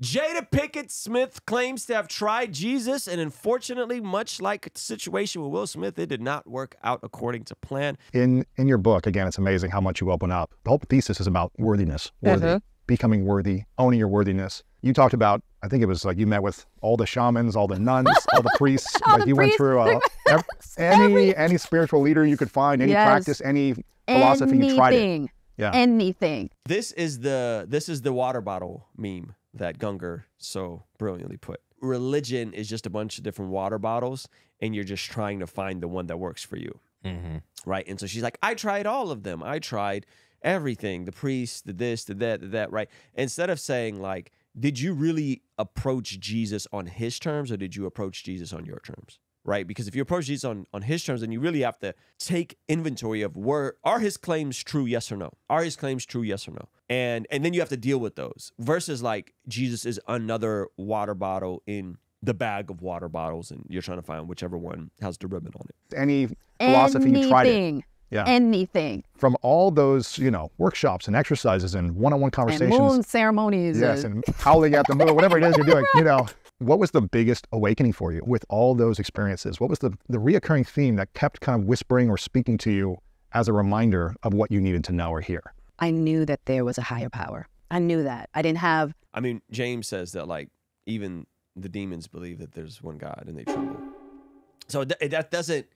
Jada Pinkett Smith claims to have tried Jesus, and unfortunately, much like the situation with Will Smith, it did not work out according to plan. In in your book, again, it's amazing how much you open up. The whole thesis is about worthiness, worthy, Mhm. becoming worthy, owning your worthiness. You talked about, I think it was like you met with all the shamans, all the nuns, all the priests. All like the you went through uh, ev- any any spiritual leader you could find, any Yes. practice, any philosophy. You tried it. Anything. Yeah. Anything. This is the this is the water bottle meme that Gunger so brilliantly put. Religion is just a bunch of different water bottles, and you're just trying to find the one that works for you. Mm-hmm. right? And so she's like, I tried all of them. I tried everything the priest, the this, the that, the that, right? Instead of saying, like, did you really approach Jesus on his terms or did you approach Jesus on your terms? Right? Because if you approach Jesus on, on his terms, then you really have to take inventory of where are his claims true, yes or no? Are his claims true, yes or no? And and then you have to deal with those. Versus like Jesus is another water bottle in the bag of water bottles, and you're trying to find whichever one has the ribbon on it. Any philosophy you tried it. Anything. Yeah. Anything. From all those, you know, workshops and exercises and one-on-one And conversations. moon ceremonies. Yes, and- and howling at the moon, whatever it is you're doing, you know. What was the biggest awakening for you with all those experiences? What was the, the reoccurring theme that kept kind of whispering or speaking to you as a reminder of what you needed to know or hear? I knew that there was a higher power. I knew that. I didn't have I mean, James says that like even the demons believe that there's one God and they tremble. So th- that doesn't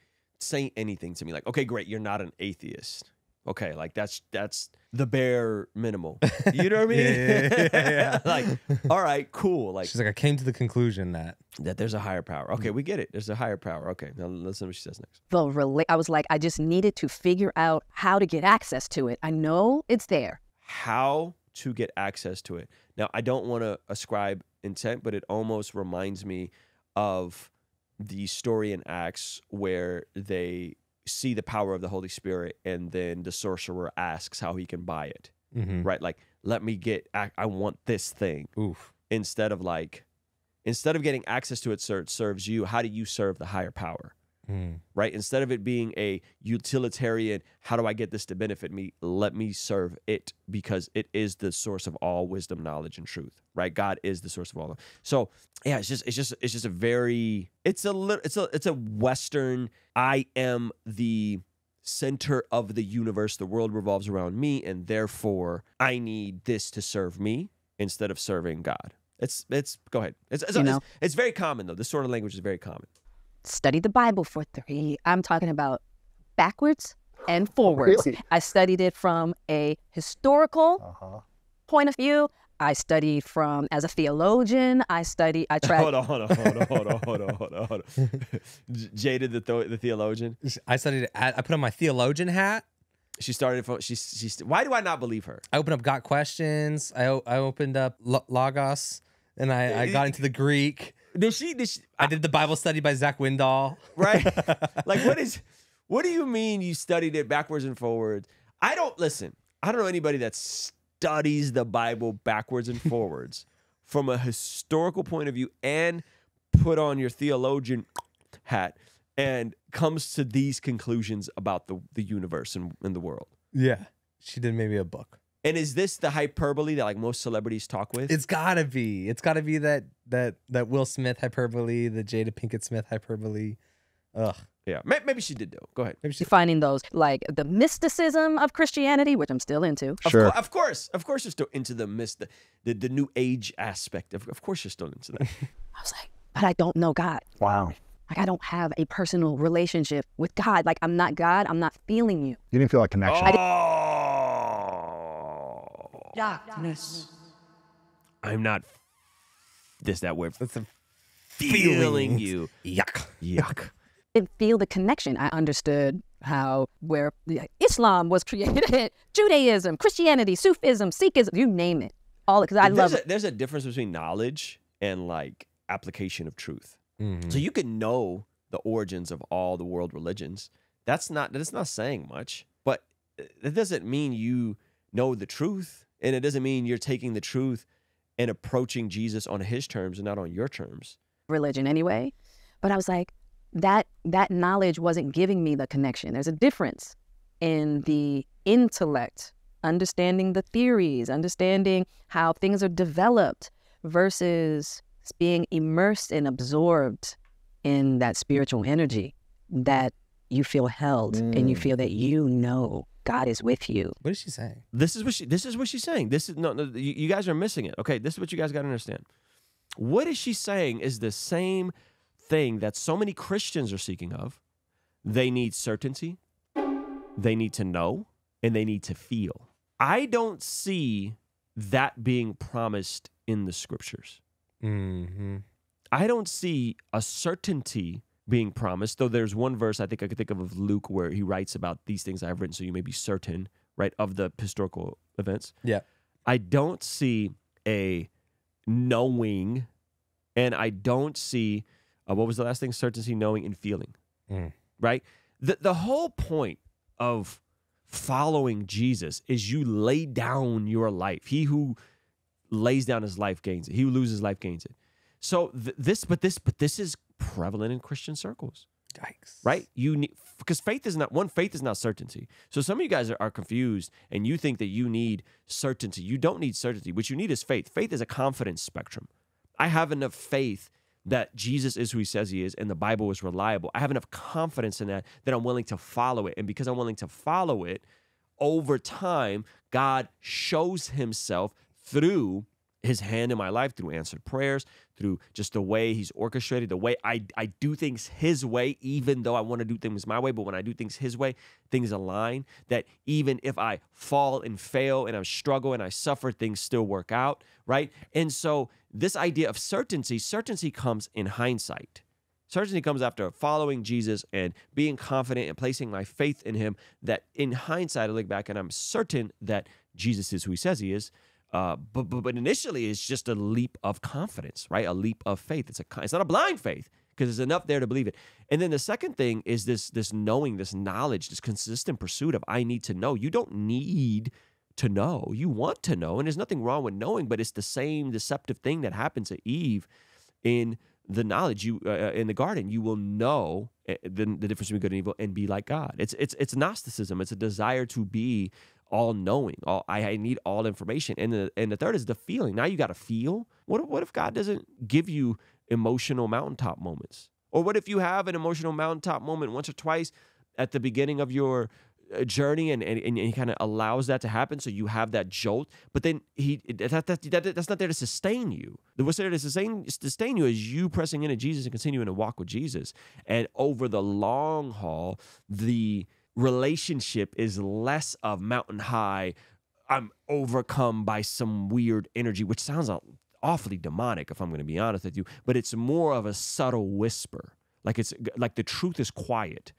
say anything to me. Like, okay, great, you're not an atheist. Okay, like that's that's the bare minimal. You know what I mean? Yeah, yeah, yeah, yeah. like, all right, cool. Like She's like, I came to the conclusion that that there's a higher power. Okay, we get it. There's a higher power. Okay, now listen to what she says next. the rela- I was like, I just needed to figure out how to get access to it. I know it's there. how to get access to it. Now, I don't want to ascribe intent, but it almost reminds me of the story in Acts where they see the power of the Holy Spirit and then the sorcerer asks how he can buy it, Mhm. right? Like, let me get, I, I want this thing oof. instead of like, instead of getting access to it so it serves you, how do you serve the higher power? Mm. right? Instead of it being a utilitarian, how do I get this to benefit me? Let me serve it because it is the source of all wisdom, knowledge, and truth, right? God is the source of all. So yeah, it's just it's just it's just a very it's a little it's a it's a Western. I am the center of the universe. The world revolves around me, and therefore I need this to serve me instead of serving God. It's it's go ahead. It's it's, You it's, know. it's very common though. This sort of language is very common. Studied the Bible for three. I'm talking about backwards and forwards. Really? I studied it from a historical Uh-huh. point of view. I studied from as a theologian. I studied. I tried. Hold on, hold on, hold on, hold on, hold on, hold on, hold on. Jaded the th- the theologian. I studied. I I put on my theologian hat. She started from she she's why do I not believe her? I opened up Got Questions. I I opened up Lo- Logos, and I, I got into the Greek. Did she did she I did the Bible study by Zach Windahl. right? like what is what do you mean you studied it backwards and forwards? I don't listen. I don't know anybody that studies the Bible backwards and forwards from a historical point of view and put on your theologian hat and comes to these conclusions about the, the universe and, and the world. Yeah, she did maybe a book. And is this the hyperbole that like most celebrities talk with? It's gotta be. It's gotta be that that that Will Smith hyperbole, the Jada Pinkett Smith hyperbole. Ugh. yeah, maybe she did though. Go ahead. Maybe she. Finding those like the mysticism of Christianity, which I'm still into. Of, Sure. of course, of course, you're still into the mist, the, the, the new age aspect. Of, of course, you're still into that. I was like, but I don't know God. Wow. Like I don't have a personal relationship with God. Like I'm not God. I'm not feeling you. You didn't feel like connection. oh, Darkness. I'm not. This that word. That's a Feeling you. yuck. Yuck. Didn't feel the connection. I understood how where Islam was created, Judaism, Christianity, Sufism, Sikhism, you name it. All because I there's love a, there's a difference between knowledge and like application of truth. Mhm. So you can know the origins of all the world religions. That's not that's not saying much, but it doesn't mean you know the truth, and it doesn't mean you're taking the truth and approaching Jesus on his terms and not on your terms. religion anyway. But I was like, that that knowledge wasn't giving me the connection. There's a difference in the intellect, understanding the theories, understanding how things are developed, versus being immersed and absorbed in that spiritual energy that you feel held and you Mm. feel that you know God is with you. What is she saying? This is what she. This is what she's saying. This is no. no you, you guys are missing it. Okay, this is what you guys got to understand. What is she saying is the same thing that so many Christians are seeking of. They need certainty, they need to know, and they need to feel. I don't see that being promised in the scriptures. Mm-hmm. I don't see a certainty being promised, though there's one verse I think I could think of of Luke where he writes about these things I have written so you may be certain, right, of the historical events. Yeah. I don't see a knowing, and I don't see uh, what was the last thing? Certainty, knowing, and feeling. Mm. Right. The the whole point of following Jesus is you lay down your life. He who lays down his life gains it. He who loses life gains it. So th- this, but this, but this is prevalent in Christian circles Yikes. right? You need because faith is not one. Faith is not certainty. So some of you guys are, are confused, and you think that you need certainty. You don't need certainty. What you need is faith. Faith is a confidence spectrum. I have enough faith that Jesus is who He says He is, and the Bible is reliable. I have enough confidence in that that I'm willing to follow it, and because I'm willing to follow it, over time, God shows Himself through his hand in my life through answered prayers, through just the way he's orchestrated, the way I, I do things his way, even though I want to do things my way. But when I do things his way, things align. That even if I fall and fail and I struggle and I suffer, things still work out, right? And so, this idea of certainty, certainty comes in hindsight. Certainty comes after following Jesus and being confident and placing my faith in him. That in hindsight, I look back and I'm certain that Jesus is who he says he is. Uh, but, but but initially, it's just a leap of confidence, right? A leap of faith. It's a it's not a blind faith because there's enough there to believe it. And then the second thing is this this knowing, this knowledge, this consistent pursuit of I need to know. You don't need to know. You want to know, and there's nothing wrong with knowing, but it's the same deceptive thing that happened to Eve in the knowledge you uh, in the garden. You will know uh, the, the difference between good and evil and be like God. It's it's it's Gnosticism. It's a desire to be all knowing. All I, I need all information. And the and the third is the feeling. Now you got to feel. What what if God doesn't give you emotional mountaintop moments? Or what if you have an emotional mountaintop moment once or twice at the beginning of your uh, journey and, and, and he kind of allows that to happen so you have that jolt but then he that, that, that, that's not there to sustain you what's there to sustain, sustain you is you pressing into jesus and continuing to walk with jesus and over the long haul the relationship is less of mountain high i'm overcome by some weird energy which sounds awfully demonic if i'm going to be honest with you but it's more of a subtle whisper like it's like the truth is quiet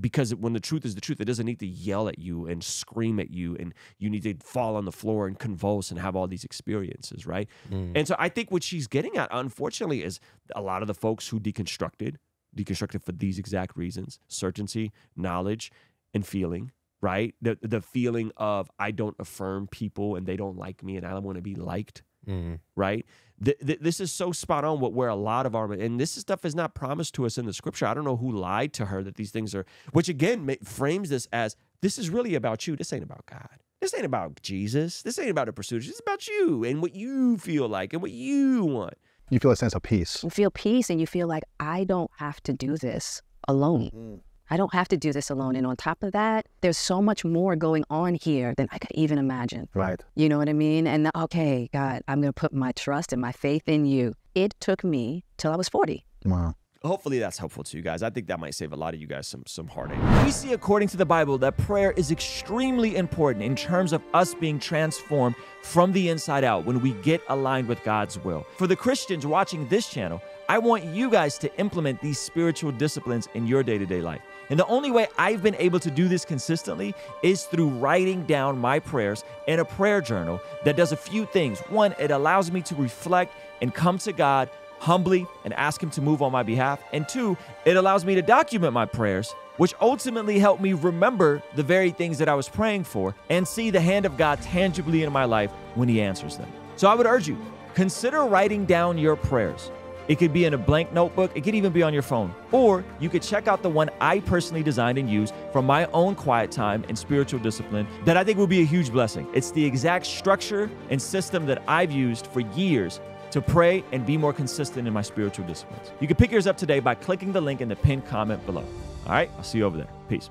because when the truth is the truth, it doesn't need to yell at you and scream at you, and you need to fall on the floor and convulse and have all these experiences, right? Mm. And so I think what she's getting at, unfortunately, is a lot of the folks who deconstructed, deconstructed for these exact reasons certainty, knowledge, and feeling, right? The, the feeling of I don't affirm people and they don't like me and I don't want to be liked, Mm. right? Th- th- this is so spot on what where a lot of our and this stuff is not promised to us in the scripture. I don't know who lied to her that these things are, which again ma- frames this as this is really about you. This ain't about God. This ain't about Jesus. This ain't about the pursuit. This is about you and what you feel like and what you want. You feel a sense of peace. You feel peace and you feel like, I don't have to do this alone. I don't have to do this alone. And on top of that, there's so much more going on here than I could even imagine. Right. You know what I mean? And okay, God, I'm going to put my trust and my faith in you. It took me till I was 40. Wow. Hopefully that's helpful to you guys. I think that might save a lot of you guys some some heartache. We see according to the Bible that prayer is extremely important in terms of us being transformed from the inside out when we get aligned with God's will. For the Christians watching this channel, I want you guys to implement these spiritual disciplines in your day-to-day life. And the only way I've been able to do this consistently is through writing down my prayers in a prayer journal that does a few things. One, it allows me to reflect and come to God humbly and ask Him to move on my behalf. And two, it allows me to document my prayers, which ultimately help me remember the very things that I was praying for and see the hand of God tangibly in my life when He answers them. So I would urge you, consider writing down your prayers. It could be in a blank notebook, it could even be on your phone. Or you could check out the one I personally designed and used from my own quiet time and spiritual discipline that I think will be a huge blessing. It's the exact structure and system that I've used for years to pray and be more consistent in my spiritual disciplines. You can pick yours up today by clicking the link in the pinned comment below. All right, I'll see you over there. Peace.